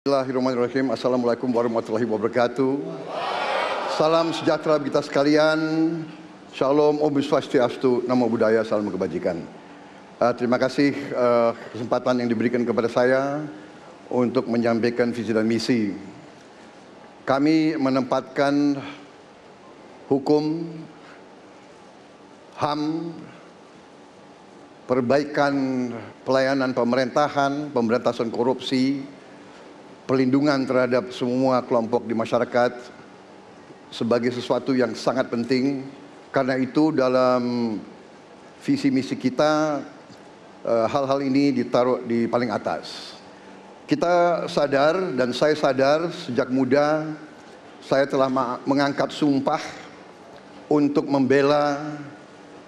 Bismillahirrahmanirrahim. Assalamualaikum warahmatullahi wabarakatuh. Salam sejahtera bagi kita sekalian. Shalom, Om Swastiastu, Namo Buddhaya, Salam Kebajikan. Uh, terima kasih uh, kesempatan yang diberikan kepada saya untuk menyampaikan visi dan misi. Kami menempatkan hukum, HAM, perbaikan pelayanan pemerintahan, pemberantasan korupsi, pelindungan terhadap semua kelompok di masyarakat sebagai sesuatu yang sangat penting. Karena itu dalam visi misi kita eh, hal-hal ini ditaruh di paling atas. Kita sadar dan saya sadar sejak muda saya telah mengangkat sumpah untuk membela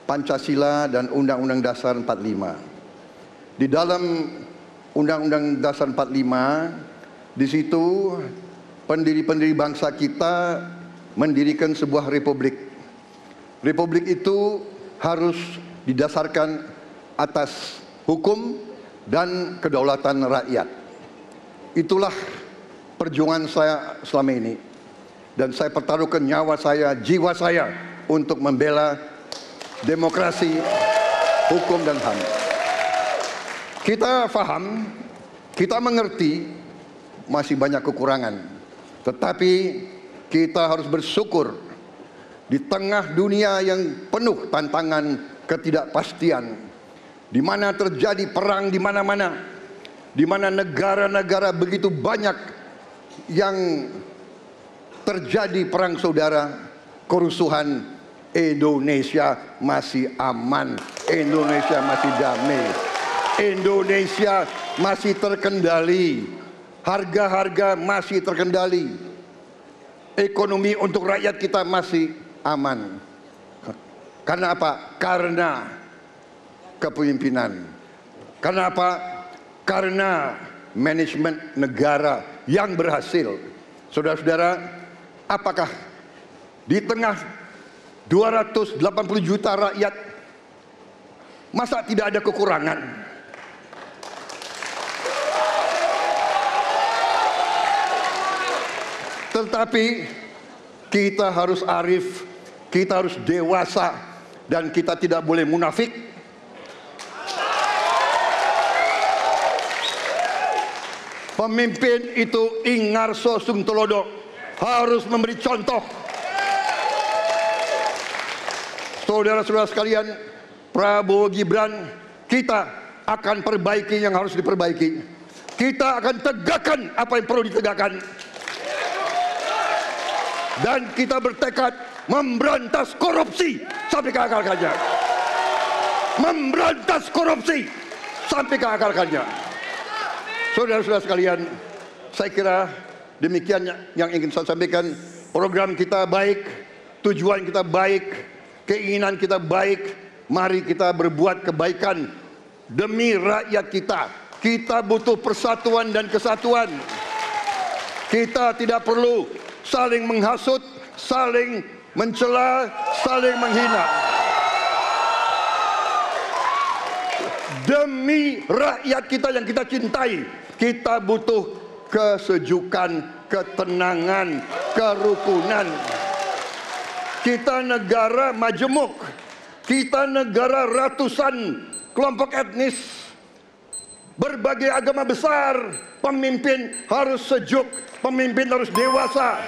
Pancasila dan Undang-Undang Dasar 45. Di dalam Undang-Undang Dasar 45, di situ pendiri-pendiri bangsa kita mendirikan sebuah republik. Republik itu harus didasarkan atas hukum dan kedaulatan rakyat. Itulah perjuangan saya selama ini. Dan saya pertaruhkan nyawa saya, jiwa saya untuk membela demokrasi, hukum dan HAM. Kita faham, kita mengerti masih banyak kekurangan. Tetapi kita harus bersyukur di tengah dunia yang penuh tantangan ketidakpastian di mana terjadi perang di mana-mana di mana negara-negara begitu banyak yang terjadi perang saudara kerusuhan Indonesia masih aman, Indonesia masih damai, Indonesia masih terkendali, harga-harga masih terkendali, ekonomi untuk rakyat kita masih aman. Karena apa? Karena kepemimpinan. Karena apa? Karena manajemen negara yang berhasil. Saudara-saudara, apakah di tengah 280 juta rakyat masa tidak ada kekurangan tetapi kita harus arif kita harus dewasa dan kita tidak boleh munafik pemimpin itu ingar sosung telodo harus memberi contoh saudara-saudara sekalian, Prabowo Gibran, kita akan perbaiki yang harus diperbaiki. Kita akan tegakkan apa yang perlu ditegakkan. Dan kita bertekad memberantas korupsi sampai ke akar-akarnya. Memberantas korupsi sampai ke akar-akarnya. Saudara-saudara sekalian, saya kira demikian yang ingin saya sampaikan. Program kita baik, tujuan kita baik, keinginan kita baik, mari kita berbuat kebaikan demi rakyat kita. Kita butuh persatuan dan kesatuan. Kita tidak perlu saling menghasut, saling mencela, saling menghina. Demi rakyat kita yang kita cintai, kita butuh kesejukan, ketenangan, kerukunan. Kita negara majemuk. Kita negara ratusan kelompok etnis. Berbagai agama besar. Pemimpin harus sejuk. Pemimpin harus dewasa.